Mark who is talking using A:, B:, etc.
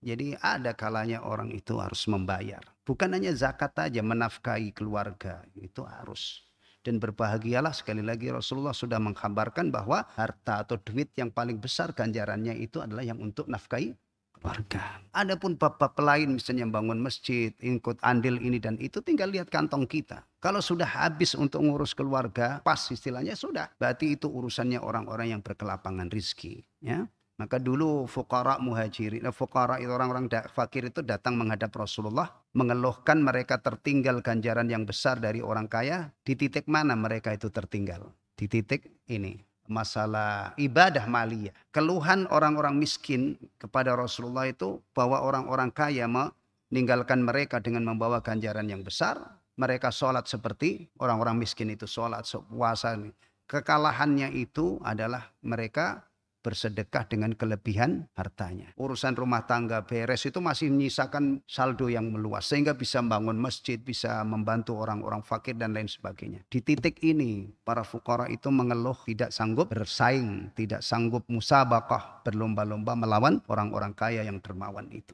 A: Jadi ada kalanya orang itu harus membayar. Bukan hanya zakat aja, menafkahi keluarga. Itu harus. Dan berbahagialah sekali lagi Rasulullah sudah mengkabarkan bahwa harta atau duit yang paling besar ganjarannya itu adalah yang untuk nafkahi keluarga. Adapun bab-bab lain misalnya bangun masjid, ikut andil ini dan itu tinggal lihat kantong kita. Kalau sudah habis untuk ngurus keluarga, pas istilahnya sudah. Berarti itu urusannya orang-orang yang berkelapangan rizki. Ya. Maka dulu fukara muhajirin, nah fukara itu orang-orang fakir itu datang menghadap Rasulullah, mengeluhkan mereka tertinggal ganjaran yang besar dari orang kaya. Di titik mana mereka itu tertinggal? Di titik ini, masalah ibadah maliyah. Keluhan orang-orang miskin kepada Rasulullah itu bahwa orang-orang kaya meninggalkan mereka dengan membawa ganjaran yang besar. Mereka sholat seperti orang-orang miskin itu sholat, puasa. Kekalahannya itu adalah mereka bersedekah dengan kelebihan hartanya. Urusan rumah tangga beres itu masih menyisakan saldo yang meluas sehingga bisa membangun masjid, bisa membantu orang-orang fakir dan lain sebagainya. Di titik ini para fukara itu mengeluh tidak sanggup bersaing, tidak sanggup musabakah berlomba-lomba melawan orang-orang kaya yang dermawan itu.